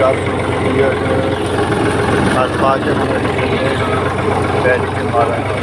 चार सौ पाँच बैठ के मारा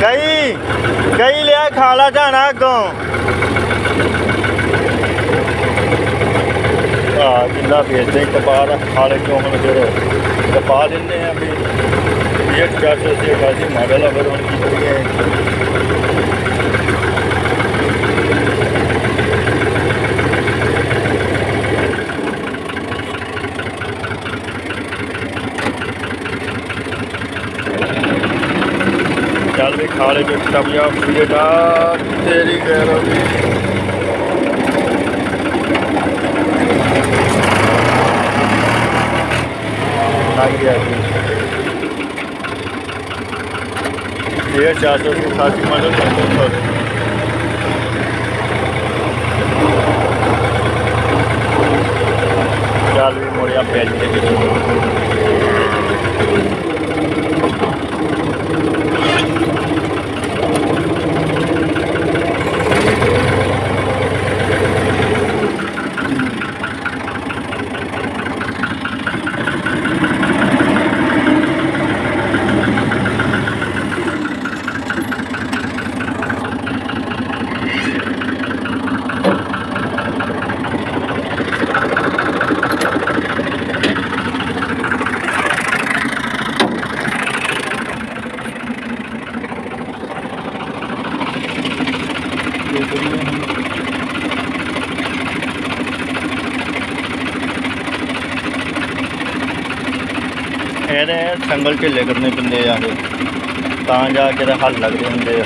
ਕਈ ਕਈ ਲਿਆ ਖਾਲਾ ਜਾਣਾ ਅੱਗੋਂ। ਆ ਕਿੰਨਾ ਵੇਚਦੇ ਕਪਾਹ ਦਾ ਖਾਲੇ ਕਿਉਂ ਹੁਣ ਫਿਰ ਕਪਾਹ ਦਿੰਦੇ ਆ ਵੀ ਇਹ 400 ਸੇ ਕਾਜੀ ਮਾਡਲ ਆ ਫਿਰ ਹੁਣ ਕੀ ਕਰੀਏ? यार भी खा रहे टमिया का तेरी कह रहा ये चार सौ की सात मॉडल चाल भी मोड़िया पहले ਇਹਦੇ ਸੰਗਲ ਢਿੱਲੇ ਕਰਨੇ ਪੈਂਦੇ ਆ ਇਹ। ਤਾਂ ਜਾ ਕੇ ਇਹਦੇ ਹੱਲ ਲੱਗਦੇ ਹੁੰਦੇ ਆ